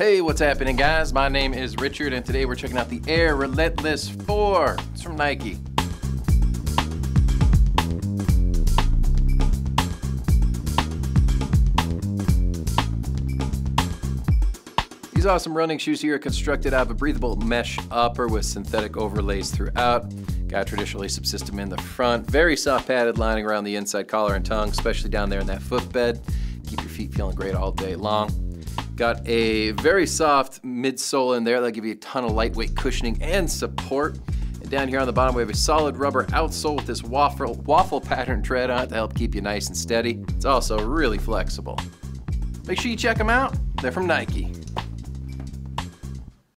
Hey, what's happening, guys? My name is Richard, and today we're checking out the Air Relentless 4. It's from Nike. These awesome running shoes here are constructed out of a breathable mesh upper with synthetic overlays throughout. Got traditional lace-up system in the front. Very soft padded lining around the inside collar and tongue, especially down there in that footbed. Keep your feet feeling great all day long. Got a very soft midsole in there that'll give you a ton of lightweight cushioning and support. And down here on the bottom, we have a solid rubber outsole with this waffle, waffle pattern tread on it to help keep you nice and steady. It's also really flexible. Make sure you check them out. They're from Nike.